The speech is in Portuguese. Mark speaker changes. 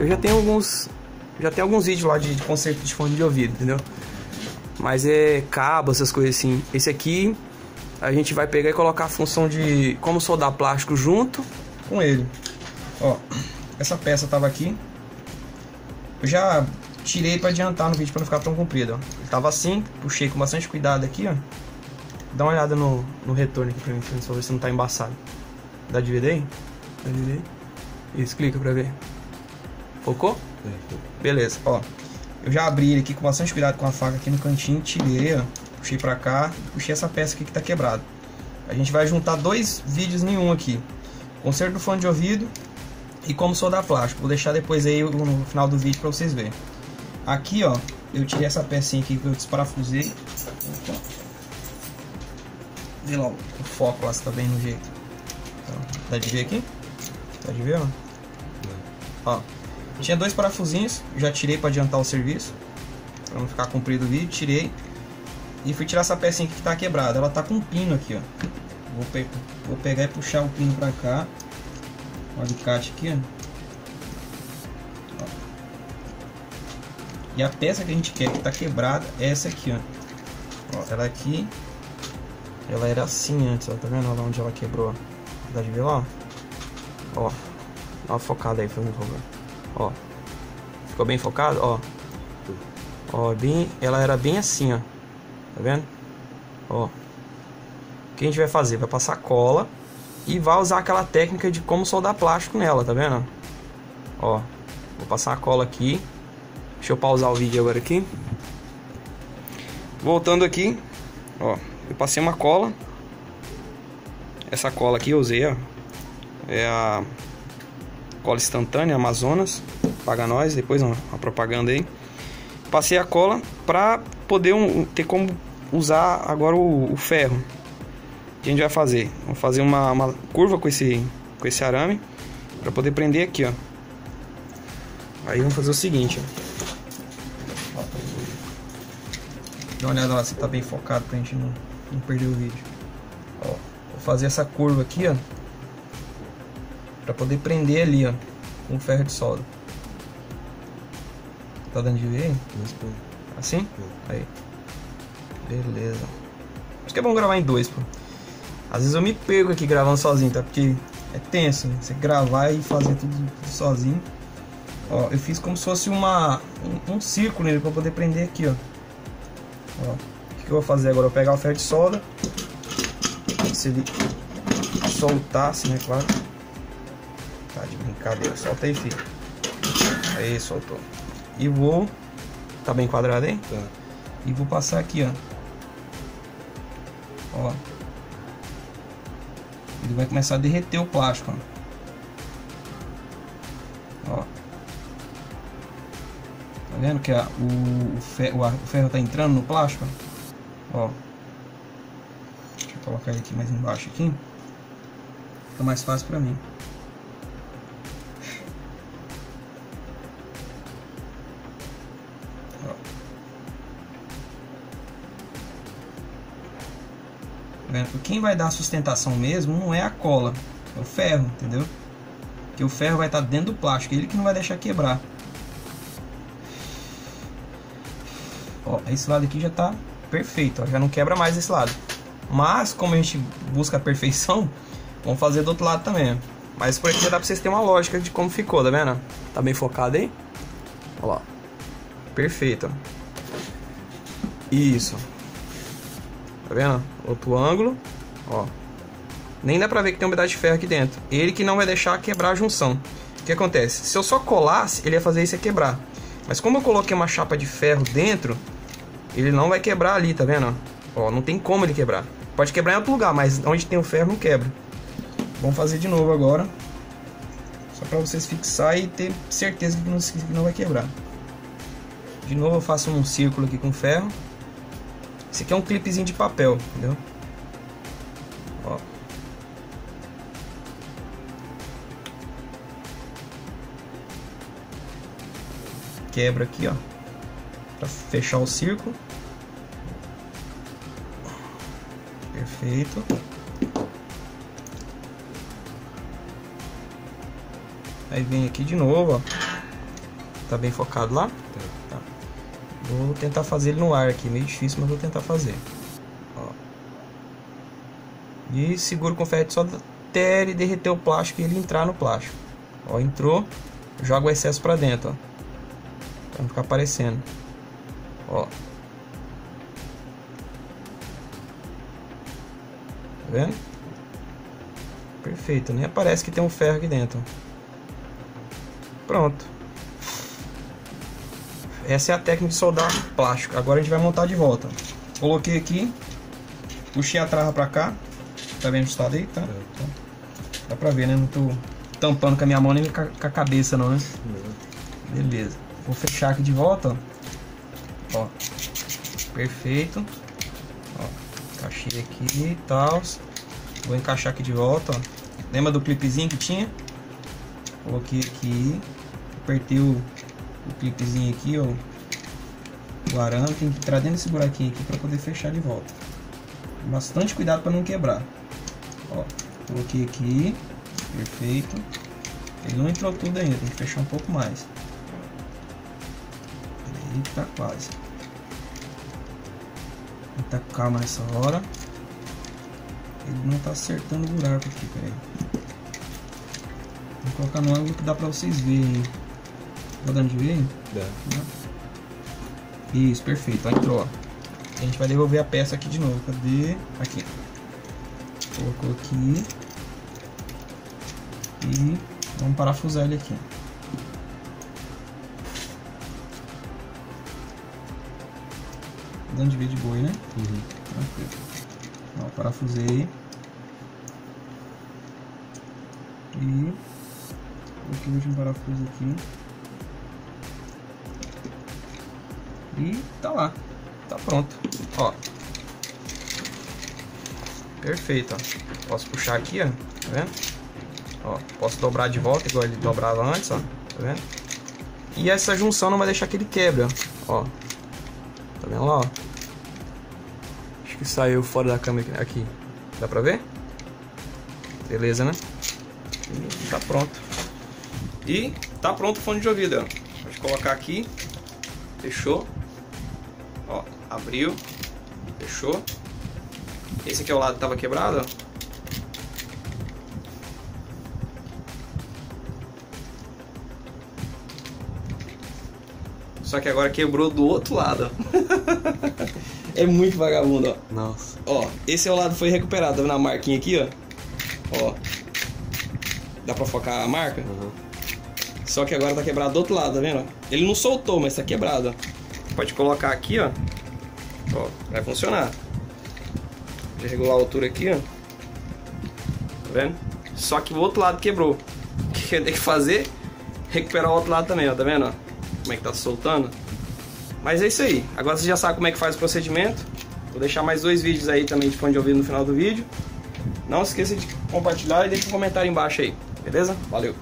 Speaker 1: Eu já tenho alguns. Já tenho alguns vídeos lá de, de conserto de fone de ouvido, entendeu? Mas é cabo, essas coisas assim. Esse aqui a gente vai pegar e colocar a função de como soldar plástico junto com ele. Ó, essa peça tava aqui. Eu já tirei para adiantar no vídeo para não ficar tão comprido, ó. Ele tava assim, puxei com bastante cuidado aqui, ó. Dá uma olhada no, no retorno aqui pra mim, só ver se não tá embaçado. Dá de ver aí? Dá de ver? Isso, clica pra ver. Focou? Beleza, ó. Eu já abri ele aqui com bastante cuidado com a faca aqui no cantinho, tirei, ó. Puxei pra cá, puxei essa peça aqui que tá quebrada. A gente vai juntar dois vídeos em um aqui. Conserto do fone de ouvido e como soldar plástico. Vou deixar depois aí no final do vídeo pra vocês verem. Aqui, ó, eu tirei essa pecinha aqui que eu desparafusei. Vê lá o foco lá se tá bem no jeito. Dá de ver aqui? Dá de ver, ó? Ó, tinha dois parafusinhos, já tirei para adiantar o serviço. Pra não ficar comprido o vídeo, tirei. E fui tirar essa pecinha aqui que tá quebrada. Ela tá com um pino aqui, ó. Vou, pe vou pegar e puxar o pino pra cá. O alicate aqui, ó. E a peça que a gente quer que tá quebrada é essa aqui, ó. ó ela aqui, ela era assim antes, ó. Tá vendo lá onde ela quebrou? Dá de ver lá? Ó. Uma focada aí, por favor. Ó. Ficou bem focado? Ó. Ó, bem, ela era bem assim, ó. Tá vendo? Ó. O que a gente vai fazer? Vai passar cola e vai usar aquela técnica de como soldar plástico nela, tá vendo? Ó. Vou passar a cola aqui. Deixa eu pausar o vídeo agora aqui. Voltando aqui, ó, eu passei uma cola. Essa cola aqui eu usei, ó. É a cola instantânea Amazonas. Paga nós, depois uma, uma propaganda aí. Passei a cola pra poder um, ter como usar agora o, o, ferro. O que a gente vai fazer? Vamos fazer uma, uma curva com esse, com esse arame para poder prender aqui, ó. Aí vamos fazer o seguinte, ó. Dá uma olhada lá se tá bem focado pra gente não, não perder o vídeo. Ó, vou fazer essa curva aqui, ó. Pra poder prender ali, ó. Com o ferro de solda. Tá dando de ver Assim? Aí. Beleza. Acho que é bom gravar em dois, pô. Às vezes eu me perco aqui gravando sozinho, tá? Porque é tenso, né? Você gravar e fazer tudo, tudo sozinho. Ó, eu fiz como se fosse uma, um, um círculo nele pra poder prender aqui, ó. Ó, o que eu vou fazer agora? Eu vou pegar o ferro de solda. Se ele soltasse, né? Claro. Tá de brincadeira. Solta aí, filho. Aí, soltou. E vou. Tá bem quadrado aí? Tá. E vou passar aqui, ó. Ó. Ele vai começar a derreter o plástico, ó. Ó. Tá vendo que a, o, o, ferro, o ferro tá entrando no plástico? Ó. Deixa eu colocar ele aqui mais embaixo aqui. Fica mais fácil pra mim. Tá quem vai dar sustentação mesmo não é a cola, é o ferro, entendeu? Porque o ferro vai estar tá dentro do plástico, ele que não vai deixar quebrar. Ó, esse lado aqui já tá perfeito, ó, já não quebra mais esse lado. Mas, como a gente busca a perfeição, vamos fazer do outro lado também. Mas por aqui já dá pra vocês terem uma lógica de como ficou, tá vendo? Tá bem focado aí? Olha lá. Perfeito, ó. Isso. Tá vendo? Outro ângulo, ó. Nem dá pra ver que tem um pedaço de ferro aqui dentro. Ele que não vai deixar quebrar a junção. O que acontece? Se eu só colasse, ele ia fazer isso e quebrar. Mas como eu coloquei uma chapa de ferro dentro, ele não vai quebrar ali, tá vendo? Ó, não tem como ele quebrar. Pode quebrar em outro lugar, mas onde tem o ferro não quebra. Vamos fazer de novo agora. Só para vocês fixar e ter certeza que não, que não vai quebrar. De novo eu faço um círculo aqui com ferro. Esse aqui é um clipezinho de papel, entendeu? Ó. Quebra aqui, ó para fechar o círculo. Perfeito. Aí vem aqui de novo, ó. Tá bem focado lá? Vou tentar fazer ele no ar aqui, meio difícil, mas vou tentar fazer. Ó. E seguro com ferrete só até ele derreter o plástico e ele entrar no plástico. Ó, entrou, joga o excesso pra dentro, ó. Pra não ficar aparecendo. Ó. Tá vendo? Perfeito, nem aparece que tem um ferro aqui dentro. Pronto. Essa é a técnica de soldar plástico. Agora a gente vai montar de volta. Coloquei aqui, puxei a trava pra cá. Tá bem ajustado aí, tá? Dá pra ver, né? Não tô tampando com a minha mão nem com a com a cabeça não, né? Beleza. Vou fechar aqui de volta, ó. Ó. Perfeito. Ó. Encaixei aqui e tal. Vou encaixar aqui de volta, ó. Lembra do clipezinho que tinha? Coloquei aqui. Apertei o, o clipezinho aqui, ó. O arame tem que entrar dentro desse buraquinho aqui para poder fechar de volta. Bastante cuidado para não quebrar. Ó, coloquei aqui. Perfeito. Ele não entrou tudo ainda, tem que fechar um pouco mais. Aí tá quase. Muita calma nessa hora. Ele não tá acertando o buraco aqui, peraí. Vou colocar no ângulo que dá pra vocês verem. Tá dando de ver? aí?
Speaker 2: Dá.
Speaker 1: Isso, perfeito. Ó, entrou, ó. A gente vai devolver a peça aqui de novo. Cadê? Aqui. Colocou aqui. E vamos parafusar ele aqui. Dando de ver de boi, né?
Speaker 2: Uhum.
Speaker 1: Tranquilo. Ó, parafusei. E coloquei o último parafuso aqui. E tá lá. Tá pronto. Ó. Perfeito, ó. Posso puxar aqui, ó. Tá vendo? Ó, posso dobrar de volta igual ele dobrava antes, ó. Tá vendo? E essa junção não vai deixar que ele quebre, ó. Ó. Tá vendo lá, ó? Acho que saiu fora da câmera aqui. Dá pra ver? Beleza, né? Tá pronto. E tá pronto o fone de ouvido, ó. Pode colocar aqui. Fechou. Abriu. Fechou. Esse aqui é o lado que tava quebrado, ó. Só que agora quebrou do outro lado, é muito vagabundo, ó.
Speaker 2: Nossa.
Speaker 1: Ó, esse é o lado que foi recuperado, tá vendo a marquinha aqui, ó? Ó. Dá pra focar a marca?
Speaker 2: Uhum.
Speaker 1: Só que agora tá quebrado do outro lado, tá vendo? Ele não soltou, mas tá quebrado, ó. Pode colocar aqui, ó. Ó, vai funcionar. Deixa regular a altura aqui, ó. Tá vendo? Só que o outro lado quebrou. O que eu tenho que fazer? Recuperar o outro lado também, ó. Tá vendo? ó? Como é que tá soltando? Mas é isso aí. Agora você já sabe como é que faz o procedimento. Vou deixar mais dois vídeos aí também de fone de ouvido no final do vídeo. Não se esqueça de compartilhar e deixa um comentário embaixo aí. Beleza? Valeu!